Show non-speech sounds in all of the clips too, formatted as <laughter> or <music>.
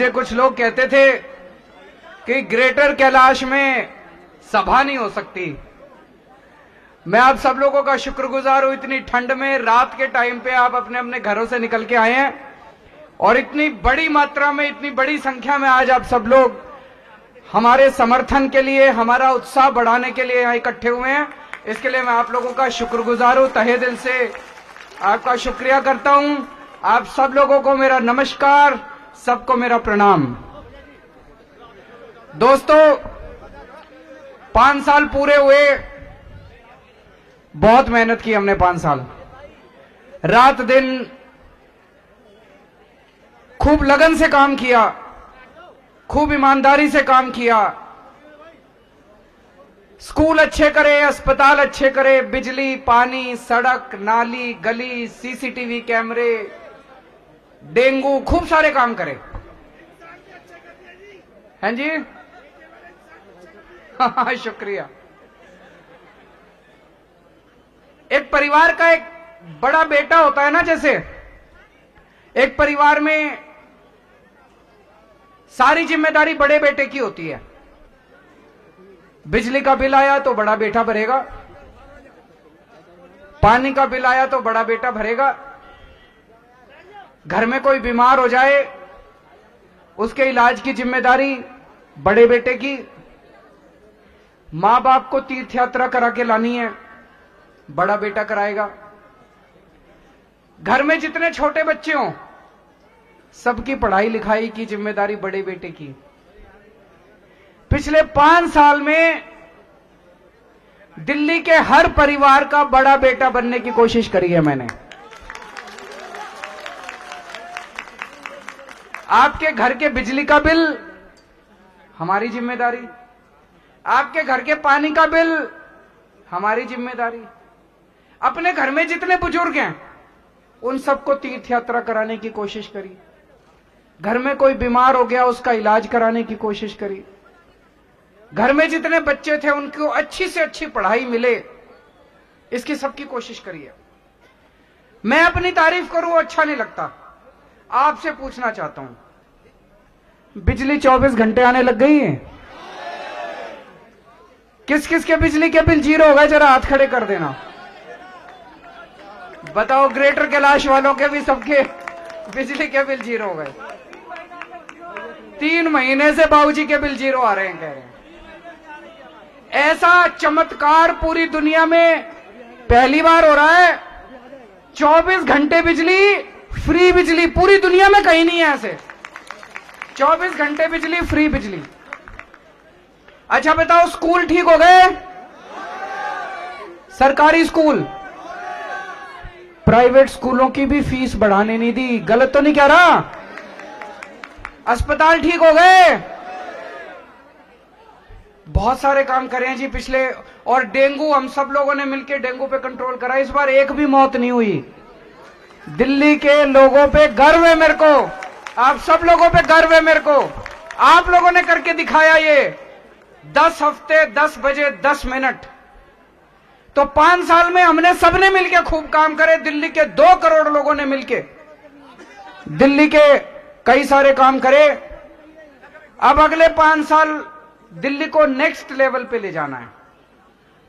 मुझे कुछ लोग कहते थे कि ग्रेटर कैलाश में सभा नहीं हो सकती। मैं आप सब लोगों का शुक्रगुजार हूँ, इतनी ठंड में रात के टाइम पे आप अपने अपने घरों से निकल के आए हैं और इतनी बड़ी मात्रा में, इतनी बड़ी संख्या में आज आप सब लोग हमारे समर्थन के लिए, हमारा उत्साह बढ़ाने के लिए यहाँ इकट्ठे हुए हैं। इसके लिए मैं आप लोगों का शुक्रगुजार हूँ, तहे दिल से आपका शुक्रिया करता हूँ। आप सब लोगों को मेरा नमस्कार। सबको मेरा प्रणाम। दोस्तों, पाँच साल पूरे हुए। बहुत मेहनत की हमने पाँच साल। रात दिन खूब लगन से काम किया, खूब ईमानदारी से काम किया। स्कूल अच्छे करे, अस्पताल अच्छे करे, बिजली, पानी, सड़क, नाली, गली, सीसीटीवी, कैमरे डेंगू खूब सारे काम करे। हैं जी? हाँ शुक्रिया। एक परिवार का एक बड़ा बेटा होता है ना जैसे, एक परिवार में सारी ज़िम्मेदारी बड़े बेटे की होती है। बिजली का बिल आया तो बड़ा बेटा भरेगा। पानी का बिल आया तो बड़ा बेटा भरेगा। घर में कोई बीमार हो जाए, उसके इलाज की ज़िम्मेदारी बड़े बेटे की। माँ बाप को तीर्थ यात्रा करा के लानी है, बड़ा बेटा कराएगा। घर में जितने छोटे बच्चे हों, सबकी पढ़ाई लिखाई की ज़िम्मेदारी बड़े बेटे की। पिछले पाँच साल में दिल्ली के हर परिवार का बड़ा बेटा बनने की कोशिश करी है मैंने। आपके घर के बिजली का बिल, हमारी ज़िम्मेदारी। आपके घर के पानी का बिल, हमारी ज़िम्मेदारी। अपने घर में जितने बुज़ुर्ग हैं, उन सबको तीर्थ यात्रा कराने की कोशिश करी। घर में कोई बीमार हो गया, उसका इलाज कराने की कोशिश करी। घर में जितने बच्चे थे, उनको अच्छी से अच्छी पढ़ाई मिले। इसकी सबकी कोशिश करिए मैं अपनी तारीफ़ करूँ अच्छा नहीं लगता। आपसे पूछना चाहता हूँ। बिजली 24 घंटे आने लग गई है। किस किस के बिजली के बिल ज़ीरो हो गए? जरा हाथ खड़े कर देना। बताओ, ग्रेटर कैलाश वालों के भी सबके बिजली के बिल ज़ीरो हो गए। तीन महीने से बाबूजी के बिल ज़ीरो आ रहे हैं, कह रहे हैं। ऐसा चमत्कार पूरी दुनिया में पहली बार हो रहा है। 24 घंटे बिजली फ्री बिजली, पूरी दुनिया में कहीं नहीं है ऐसे। 24 घंटे बिजली, फ्री बिजली। अच्छा बताओ, स्कूल ठीक हो गए? सरकारी स्कूल। प्राइवेट स्कूलों की भी फ़ीस बढ़ाने नहीं दी। गलत तो नहीं कह रहा? अस्पताल ठीक हो गए? बहुत सारे काम करे हैं जी पिछले। और डेंगू, हम सब लोगों ने मिलकर डेंगू पे कंट्रोल करा। इस बार एक भी मौत नहीं हुई। दिल्ली के लोगों पे गर्व है मेरे को। आप सब लोगों पे गर्व है मेरे को। आप लोगों ने करके दिखाया ये। दस हफ़्ते, दस बजे, दस मिनट। तो पाँच साल में हमने सबने मिलके खूब काम करे। दिल्ली के दो करोड़ लोगों ने मिलके। दिल्ली के कई सारे काम करे। अब अगले पाँच साल दिल्ली को नेक्स्ट लेवल पे ले जाना है।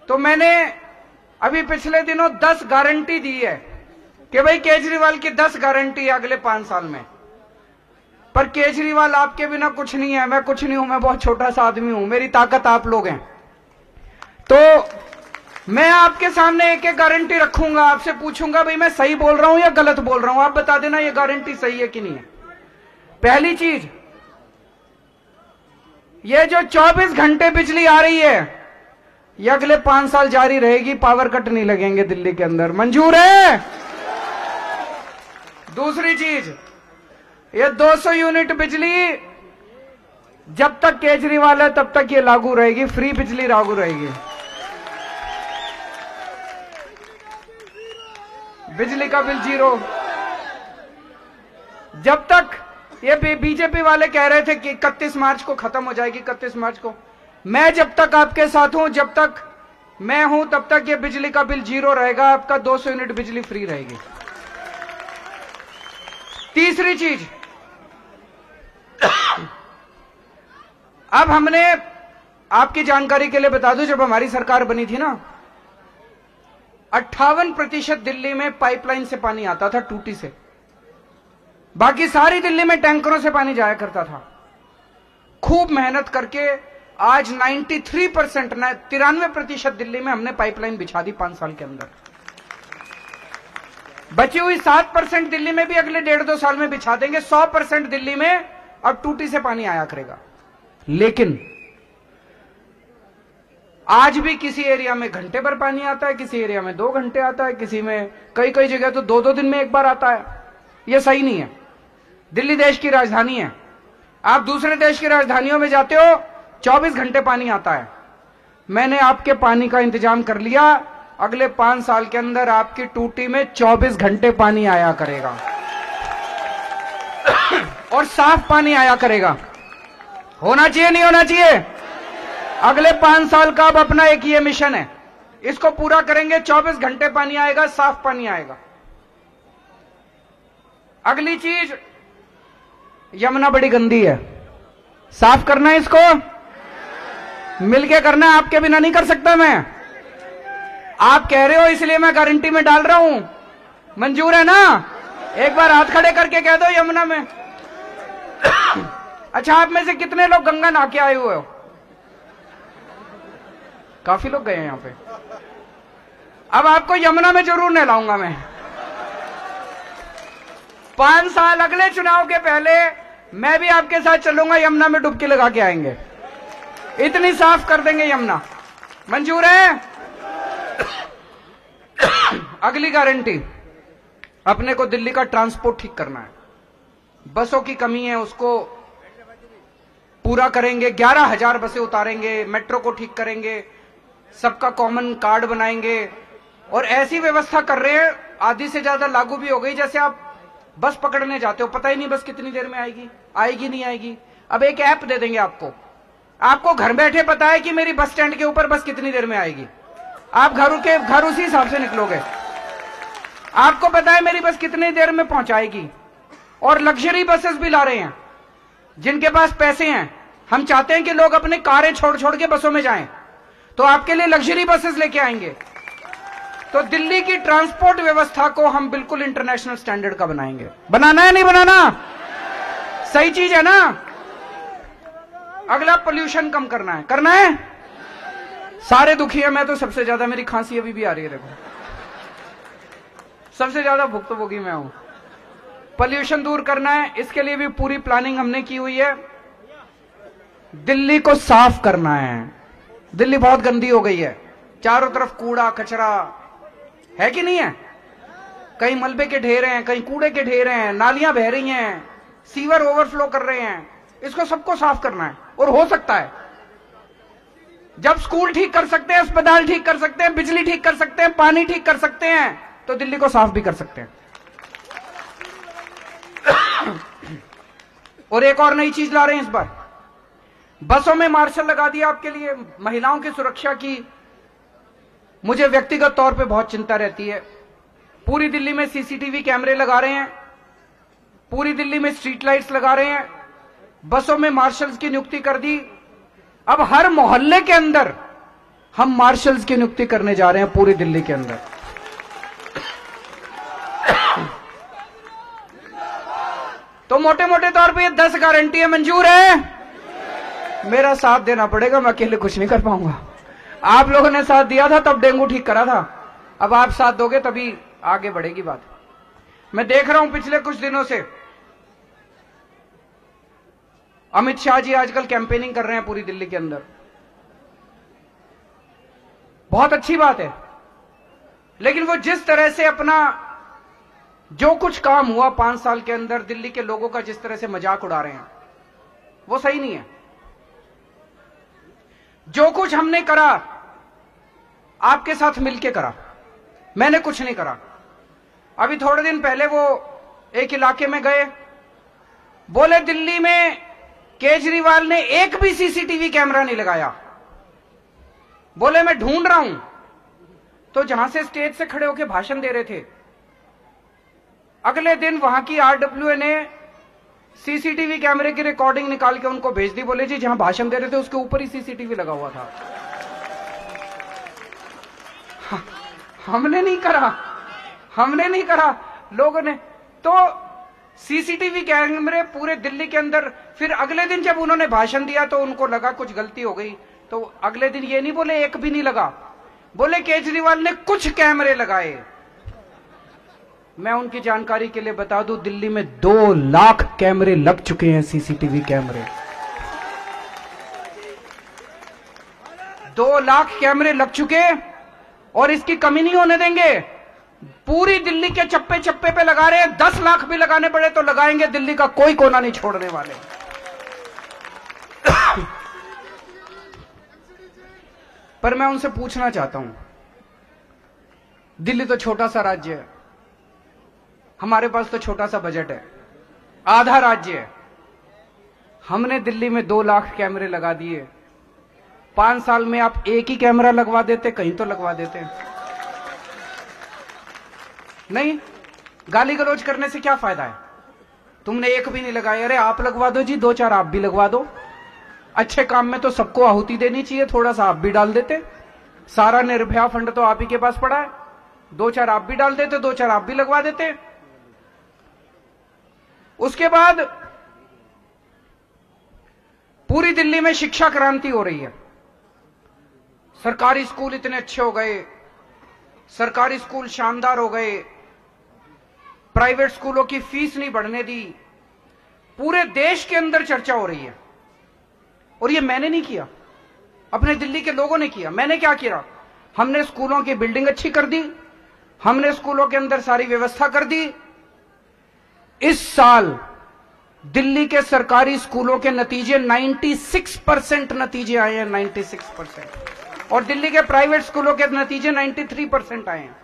तो मैंने अभी पिछले दिनों दस गारंटी दी है। कि भाई केजरीवाल की दस गारंटी है अगले पाँच साल में। पर केजरीवाल आपके बिना कुछ नहीं है, मैं कुछ नहीं हूँ, मैं बहुत छोटा सा आदमी हूँ, मेरी ताकत आप लोग हैं। तो मैं आपके सामने एक एक गारंटी रखूँगा, आपसे पूछूँगा, भाई मैं सही बोल रहा हूँ या गलत बोल रहा हूँ, आप बता देना ये गारंटी सही है कि नहीं है। पहली चीज़, ये जो 24 घंटे बिजली आ रही है, ये अगले पाँच साल जारी रहेगी, पावर कट नहीं लगेंगे दिल्ली के अंदर। मंजूर है? दूसरी चीज़, ये 200 यूनिट बिजली जब तक केजरीवाल है, तब तक ये लागू रहेगी, फ्री बिजली लागू रहेगी। बिजली का बिल ज़ीरो। जब तक ये बीजेपी वाले कह रहे थे कि इकतीस मार्च को खत्म हो जाएगी, इकतीस मार्च को, मैं जब तक आपके साथ हूँ, जब तक मैं हूँ, तब तक ये बिजली का बिल ज़ीरो रहेगा, आपका 200 यूनिट बिजली फ्री रहेगी। तीसरी चीज़। अब हमने आपकी जानकारी के लिए बता दूँ, जब हमारी सरकार बनी थी ना, अट्ठावन प्रतिशत दिल्ली में पाइपलाइन से पानी आता था, टूटी से। बाकी सारी दिल्ली में टैंकरों से पानी जाया करता था। खूब मेहनत करके आज 93 परसेंट तिरानवे प्रतिशत दिल्ली में हमने पाइपलाइन बिछा दी पाँच साल के अंदर। बची हुई सात परसेंट दिल्ली में भी अगले डेढ़ दो साल में बिछा देंगे। सौ परसेंट दिल्ली में अब टूटी से पानी आया करेगा। लेकिन आज भी किसी एरिया में घंटे भर पानी आता है, किसी एरिया में दो घंटे आता है, किसी में कई कई जगह तो दो दो दिन में एक बार आता है। यह सही नहीं है। दिल्ली देश की राजधानी है। आप दूसरे देश की राजधानियों में जाते हो 24 घंटे पानी आता है। मैंने आपके पानी का इंतज़ाम कर लिया। अगले पाँच साल के अंदर आपकी टूटी में 24 घंटे पानी आया करेगा। और साफ़ पानी आया करेगा। होना चाहिए, नहीं होना चाहिए? अगले पाँच साल का अब अपना एक ये मिशन है। इसको पूरा करेंगे 24 घंटे पानी आएगा, साफ़ पानी आएगा। अगली चीज़, यमुना बड़ी गंदी है। साफ़ करना है इसको? मिलके करना है, आपके बिना नहीं कर सकता मैं। आप कह रहे हो इसलिए मैं गारंटी में डाल रहा हूँ। मंजूर है ना? एक बार हाथ खड़े करके कह दो यमुना में। <coughs> अच्छा आप में से कितने लोग गंगा नहा के आए हुए हो? काफ़ी लोग गए हैं यहाँ पे। अब आपको यमुना में ज़रूर नहलाऊँगा मैं। पाँच साल अगले चुनाव के पहले मैं भी आपके साथ चलूँगा, यमुना में डुबकी लगा के आएँगे। इतनी साफ़ कर देंगे यमुना। मंजूर है? अगली गारंटी। अपने को दिल्ली का ट्रांसपोर्ट ठीक करना है। बसों की कमी है, उसको पूरा करेंगे, ग्यारह हज़ार बसें उतारेंगे, मेट्रो को ठीक करेंगे, सबका कॉमन कार्ड बनाएँगे, और ऐसी व्यवस्था कर रहे हैं, आधी से ज़्यादा लागू भी हो गई, जैसे आप बस पकड़ने जाते हो, पता ही नहीं बस कितनी देर में आएगी आएगी नहीं आएगी। अब एक ऐप दे देंगे आपको। आपको घर बैठे पता है कि मेरी बस स्टैंड के ऊपर बस कितनी देर में आएगी। आप घर के, घर उसी हिसाब से निकलोगे। आपको पता है मेरी बस कितनी देर में पहुंचाएगी? और लग्जरी बसेस भी ला रहे हैं। जिनके पास पैसे हैं, हम चाहते हैं कि लोग अपने कारें छोड़ छोड़ के बसों में जाएँ। तो आपके लिए लग्जरी बसेस लेके आएँगे। तो दिल्ली की ट्रांसपोर्ट व्यवस्था को हम बिल्कुल इंटरनेशनल स्टैंडर्ड का बनाएँगे। बनाना है, नहीं बनाना? सही चीज़ है ना? अगला पोल्यूशन कम करना है। करना है? सारे दुखी है, मैं तो सबसे ज़्यादा, मेरी खांसी अभी भी आ रही है, देखो। सबसे ज़्यादा भुक्तभोगी मैं हूँ। पोल्यूशन दूर करना है, इसके लिए भी पूरी प्लानिंग हमने की हुई है। दिल्ली को साफ़ करना है। दिल्ली बहुत गंदी हो गई है। चारों तरफ़ कूड़ा, कचरा। है कि नहीं है? कहीं मलबे के ढेर हैं, कहीं कूड़े के ढेर हैं, नालियाँ बह रही हैं, सीवर ओवरफ्लो कर रहे हैं। इसको सबको साफ़ करना है, और हो सकता है जब स्कूल ठीक कर सकते हैं, अस्पताल ठीक कर सकते हैं, बिजली ठीक कर सकते हैं, पानी ठीक कर सकते हैं तो दिल्ली को साफ़ भी कर सकते हैं। <coughs> और एक और नई चीज़ ला रहे हैं इस बार। बसों में मार्शल लगा दिया आपके लिए, महिलाओं की सुरक्षा की। मुझे व्यक्तिगत तौर पे बहुत चिंता रहती है। पूरी दिल्ली में सीसीटीवी कैमरे लगा रहे हैं। पूरी दिल्ली में स्ट्रीट लाइट्स लगा रहे हैं। बसों में मार्शल्स की नियुक्ति कर दी। अब हर मोहल्ले के अंदर हम मार्शल्स की नियुक्ति करने जा रहे हैं पूरी दिल्ली के अंदर। तो मोटे मोटे तौर पे ये दस गारंटी मंजूर है। मेरा साथ देना पड़ेगा, मैं अकेले कुछ नहीं कर पाऊँगा। आप लोगों ने साथ दिया था, तब डेंगू ठीक करा था। अब आप साथ दोगे, तभी आगे बढ़ेगी बात। मैं देख रहा हूँ पिछले कुछ दिनों से अमित शाह जी आजकल कैंपेनिंग कर रहे हैं पूरी दिल्ली के अंदर। बहुत अच्छी बात है। लेकिन वो जिस तरह से अपना जो कुछ काम हुआ पाँच साल के अंदर दिल्ली के लोगों का जिस तरह से मज़ाक उड़ा रहे हैं, वो सही नहीं है। जो कुछ हमने करा, आपके साथ मिलके करा। मैंने कुछ नहीं करा। अभी थोड़े दिन पहले वो एक इलाके में गए, बोले दिल्ली में केजरीवाल ने एक भी सीसीटीवी कैमरा नहीं लगाया। बोले, मैं ढूंढ रहा हूँ। तो जहाँ से स्टेज से खड़े होकर भाषण दे रहे थे। अगले दिन वहाँ की आरडब्ल्यू ने सीसीटीवी कैमरे की रिकॉर्डिंग निकाल के उनको भेज दी। बोले, जी, जहाँ भाषण दे रहे थे, उसके ऊपर ही सीसीटीवी लगा हुआ था। हमने नहीं करा। हमने नहीं करा। लोगों ने तो सीसीटीवी कैमरे पूरे दिल्ली के अंदर फिर अगले दिन जब उन्होंने भाषण दिया तो उनको लगा कुछ गलती हो गई। तो अगले दिन ये नहीं बोले, एक भी नहीं लगा। बोले, केजरीवाल ने कुछ कैमरे लगाए। मैं उनकी जानकारी के लिए बता दूँ, दिल्ली में दो लाख कैमरे लग चुके हैं, सीसीटीवी कैमरे। दो लाख कैमरे लग चुके और इसकी कमी नहीं होने देंगे। पूरी दिल्ली के चप्पे चप्पे पे लगा रहे हैं, दस लाख भी लगाने पड़े तो लगाएँगे, दिल्ली का कोई कोना नहीं छोड़ने वाले। पर मैं उनसे पूछना चाहता हूँ। दिल्ली तो छोटा सा राज्य है। हमारे पास तो छोटा सा बजट है। आधा राज्य है। हमने दिल्ली में दो लाख कैमरे लगा दिए। पाँच साल में आप एक ही कैमरा लगवा देते, कहीं तो लगवा देते। नहीं, गाली गलौज करने से क्या फ़ायदा है? तुमने एक भी नहीं लगाया। अरे आप लगवा दो जी, दो चार आप भी लगवा दो। अच्छे काम में तो सबको आहुति देनी चाहिए, थोड़ा सा आप भी डाल देते। सारा निर्भया फंड तो आप ही के पास पड़ा है। दो चार आप भी डाल देते, दो चार आप भी लगवा देते। उसके बाद पूरी दिल्ली में शिक्षा क्रांति हो रही है। सरकारी स्कूल इतने अच्छे हो गए, सरकारी स्कूल शानदार हो गए, प्राइवेट स्कूलों की फ़ीस नहीं बढ़ने दी। पूरे देश के अंदर चर्चा हो रही है। और ये मैंने नहीं किया। अपने दिल्ली के लोगों ने किया। मैंने क्या किया? हमने स्कूलों की बिल्डिंग अच्छी कर दी। हमने स्कूलों के अंदर सारी व्यवस्था कर दी। इस साल दिल्ली के सरकारी स्कूलों के नतीजे 96 परसेंट नतीजे आए हैं 96 परसेंट और दिल्ली के प्राइवेट स्कूलों के नतीजे 93 परसेंट आए हैं।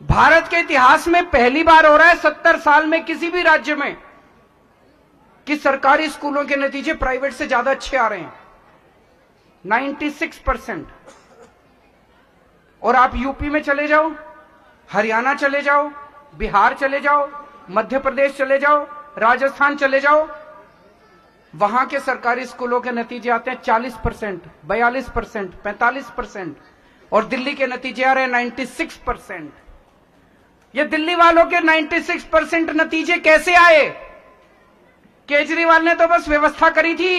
भारत के इतिहास में पहली बार हो रहा है सत्तर साल में किसी भी राज्य में कि सरकारी स्कूलों के नतीजे प्राइवेट से ज़्यादा अच्छे आ रहे हैं। 96 परसेंट और आप यूपी में चले जाओ, हरियाणा चले जाओ, बिहार चले जाओ, मध्य प्रदेश चले जाओ, राजस्थान चले जाओ, वहाँ के सरकारी स्कूलों के नतीजे आते हैं 40 परसेंट, बयालीस परसेंट, पैंतालीस परसेंट। और दिल्ली के नतीजे आ रहे हैं 96 परसेंट ये दिल्ली वालों के 96 परसेंट नतीजे कैसे आए? केजरीवाल ने तो बस व्यवस्था करी थी।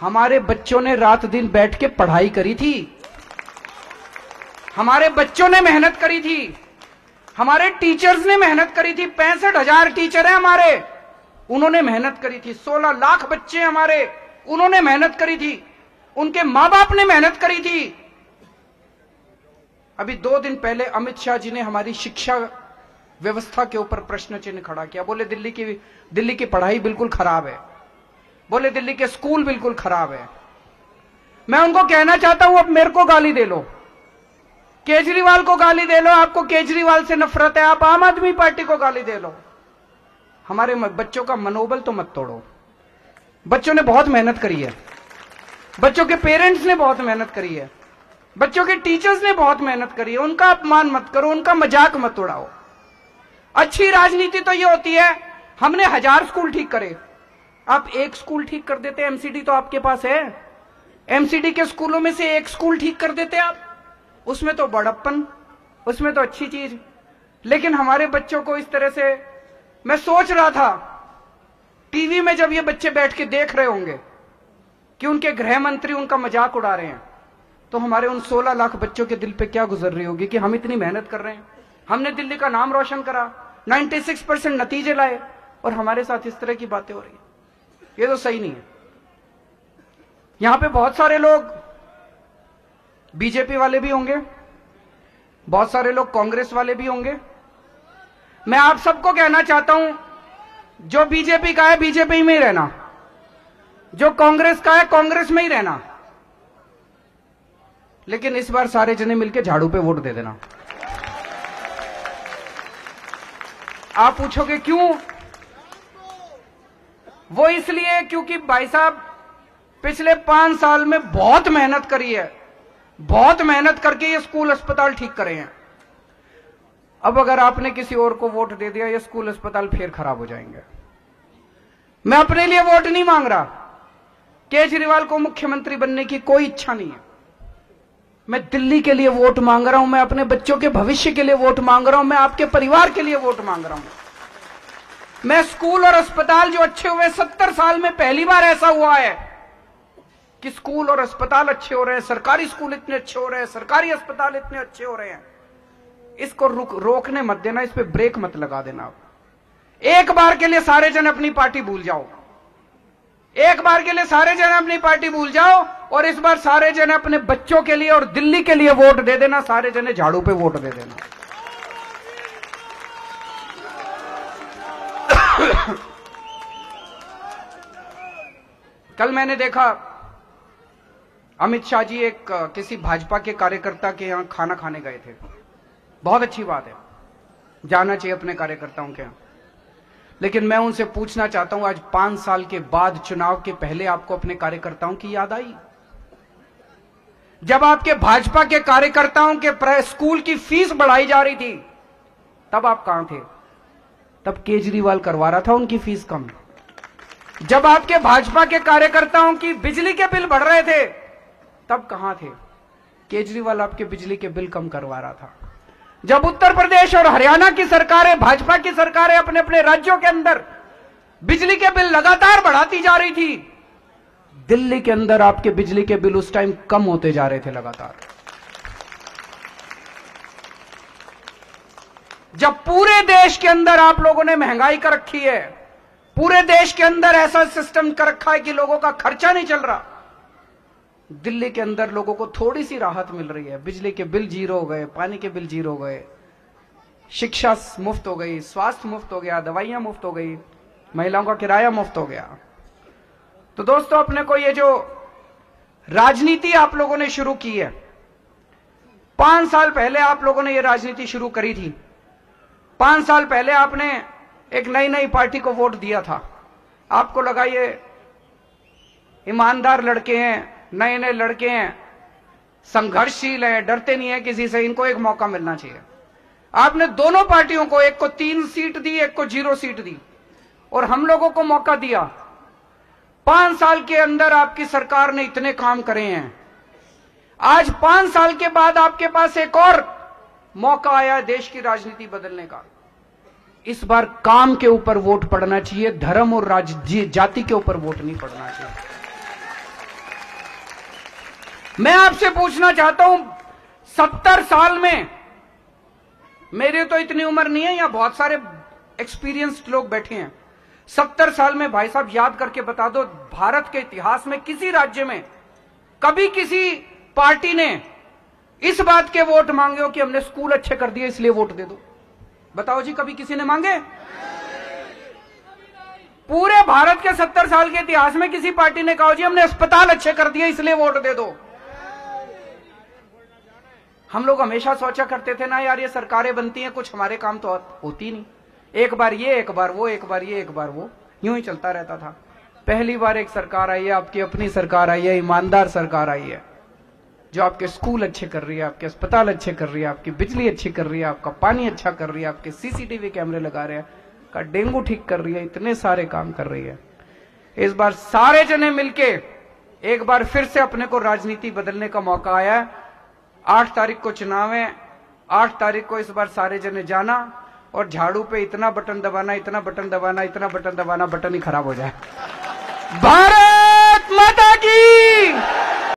हमारे बच्चों ने रात दिन बैठ के पढ़ाई करी थी। हमारे बच्चों ने मेहनत करी थी। हमारे टीचर्स ने मेहनत करी थी। पैंसठ हज़ार टीचर हैं हमारे। उन्होंने मेहनत करी थी। सोलह लाख बच्चे हमारे। उन्होंने मेहनत करी थी। उनके माँ बाप ने मेहनत करी थी। अभी दो दिन पहले अमित शाह जी ने हमारी शिक्षा व्यवस्था के ऊपर प्रश्न चिन्ह खड़ा किया। बोले, दिल्ली की दिल्ली की पढ़ाई बिल्कुल खराब है। बोले, दिल्ली के स्कूल बिल्कुल खराब है। मैं उनको कहना चाहता हूँ, अब मेरे को गाली दे लो। केजरीवाल को गाली दे लो, आपको केजरीवाल से नफरत है, आप आम आदमी पार्टी को गाली दे लो। हमारे बच्चों का मनोबल तो मत तोड़ो। बच्चों ने बहुत मेहनत करी है। बच्चों के पेरेंट्स ने बहुत मेहनत करी है। बच्चों के टीचर्स ने बहुत मेहनत करी है। उनका अपमान मत करो, उनका मज़ाक मत उड़ाओ। अच्छी राजनीति तो ये होती है। हमने हज़ार स्कूल ठीक करे। आप एक स्कूल ठीक कर देते एमसीडी तो आपके पास है। एमसीडी के स्कूलों में से एक स्कूल ठीक कर देते आप। उसमें तो बड़प्पन, उसमें तो अच्छी चीज़। लेकिन हमारे बच्चों को इस तरह से, मैं सोच रहा था, टीवी में जब ये बच्चे बैठ के देख रहे होंगे कि उनके गृह मंत्री उनका मज़ाक उड़ा रहे हैं तो हमारे उन 16 लाख बच्चों के दिल पे क्या गुजर रही होगी कि हम इतनी मेहनत कर रहे हैं? हमने दिल्ली का नाम रोशन करा। 96 परसेंट नतीजे लाए और हमारे साथ इस तरह की बातें हो रही ये तो सही नहीं है। यहाँ पे बहुत सारे लोग बीजेपी वाले भी होंगे, बहुत सारे लोग कांग्रेस वाले भी होंगे। मैं आप सबको कहना चाहता हूँ, जो बीजेपी का है, बीजेपी में ही रहना। जो कांग्रेस का है, कांग्रेस में ही रहना। लेकिन इस बार सारे जने मिलकर झाड़ू पे वोट दे देना। आप पूछोगे क्यों? वो इसलिए क्योंकि भाई साहब, पिछले पाँच साल में बहुत मेहनत करी है। बहुत मेहनत करके ये स्कूल अस्पताल ठीक करे हैं। अब अगर आपने किसी और को वोट दे दिया, ये स्कूल अस्पताल फिर खराब हो जाएँगे। मैं अपने लिए वोट नहीं मांग रहा। केजरीवाल को मुख्यमंत्री बनने की कोई इच्छा नहीं है। मैं दिल्ली के लिए वोट मांग रहा हूँ, मैं अपने बच्चों के भविष्य के लिए वोट मांग रहा हूँ, मैं आपके परिवार के लिए वोट मांग रहा हूँ। मैं स्कूल और अस्पताल जो अच्छे हुए सत्तर साल में पहली बार ऐसा हुआ है कि स्कूल और अस्पताल अच्छे हो रहे हैं, सरकारी स्कूल इतने अच्छे हो रहे हैं, सरकारी अस्पताल इतने अच्छे हो रहे हैं। इसको रुक, रोकने मत देना, इस पर ब्रेक मत लगा देना आप। एक बार के लिए सारे जन अपनी पार्टी भूल जाओ। एक बार के लिए सारे जने अपनी पार्टी भूल जाओ और इस बार सारे जने अपने बच्चों के लिए और दिल्ली के लिए वोट दे देना, सारे जने झाड़ू पे वोट दे देना। कल मैंने देखा, अमित शाह जी एक किसी भाजपा के कार्यकर्ता के यहाँ खाना खाने गए थे। बहुत अच्छी बात है। जाना चाहिए अपने कार्यकर्ताओं के यहाँ। लेकिन मैं उनसे पूछना चाहता हूँ, आज पाँच साल के बाद चुनाव के पहले आपको अपने कार्यकर्ताओं की याद आई? जब आपके भाजपा के कार्यकर्ताओं के स्कूल की फ़ीस बढ़ाई जा रही थी, तब आप कहाँ थे? तब केजरीवाल करवा रहा था उनकी फ़ीस कम। जब आपके भाजपा के कार्यकर्ताओं की बिजली के बिल बढ़ रहे थे, तब कहाँ थे? केजरीवाल आपके बिजली के बिल कम करवा रहा था। जब उत्तर प्रदेश और हरियाणा की सरकारें, भाजपा की सरकारें अपने अपने राज्यों के अंदर बिजली के बिल लगातार बढ़ाती जा रही थी, दिल्ली के अंदर आपके बिजली के बिल उस टाइम कम होते जा रहे थे लगातार। जब पूरे देश के अंदर आप लोगों ने महँगाई कर रखी है, पूरे देश के अंदर ऐसा सिस्टम कर रखा है कि लोगों का खर्चा नहीं चल रहा। दिल्ली के अंदर लोगों को थोड़ी सी राहत मिल रही है। बिजली के बिल ज़ीरो हो गए, पानी के बिल ज़ीरो हो गए, शिक्षा मुफ़्त हो गई, स्वास्थ्य मुफ़्त हो गया, दवाइयाँ मुफ़्त हो गई, महिलाओं का किराया मुफ़्त हो गया। तो दोस्तों, अपने को ये जो राजनीति आप लोगों ने शुरू की है, पाँच साल पहले आप लोगों ने ये राजनीति शुरू करी थी। पाँच साल पहले आपने एक नई नई पार्टी को वोट दिया था। आपको लगा ये ईमानदार लड़के हैं नए नए लड़के हैं। संघर्षशील हैं, डरते नहीं है किसी से, इनको एक मौका मिलना चाहिए। आपने दोनों पार्टियों को, एक को तीन सीट दी, एक को ज़ीरो सीट दी, और हम लोगों को मौका दिया। पाँच साल के अंदर आपकी सरकार ने इतने काम करे हैं। आज पाँच साल के बाद आपके पास एक और मौका आया देश की राजनीति बदलने का। इस बार काम के ऊपर वोट पड़ना चाहिए, धर्म और जाति के ऊपर वोट नहीं पड़ना चाहिए। मैं आपसे पूछना चाहता हूँ, सत्तर साल में मेरे तो इतनी उम्र नहीं है, या बहुत सारे एक्सपीरियंस्ड लोग बैठे हैं। सत्तर साल में भाई साहब याद करके बता दो, भारत के इतिहास में किसी राज्य में कभी किसी पार्टी ने इस बात के वोट मांगे हो कि हमने स्कूल अच्छे कर दिए, इसलिए वोट दे दो। बताओ जी, कभी किसी ने मांगे? पूरे भारत के सत्तर साल के इतिहास में किसी पार्टी ने कहा जी, हमने अस्पताल अच्छे कर दिए, इसलिए वोट दे दो। हम लोग हमेशा सोचा करते थे, ना यार, ये सरकारें बनती हैं, कुछ हमारे काम तो होती नहीं। एक बार ये, एक बार वो, एक बार ये, एक बार वो, यूँ ही चलता रहता था। पहली बार एक सरकार आई है, आपकी अपनी सरकार आई है, ईमानदार सरकार आई है, जो आपके स्कूल अच्छे कर रही है, आपके अस्पताल अच्छे कर रही है, आपकी बिजली अच्छी कर रही है, आपका पानी अच्छा कर रही है, आपके सीसीटीवी कैमरे लगा रहे हैं, का डेंगू ठीक कर रही है, इतने सारे काम कर रही है। इस बार सारे जने मिलके एक बार फिर से अपने को राजनीति बदलने का मौका आया है। आठ तारीख को चुनाव है आठ तारीख को इस बार सारे जने जाना और झाड़ू पे इतना बटन दबाना, इतना बटन दबाना, इतना बटन दबाना, बटन ही खराब हो जाए। भारत माता की!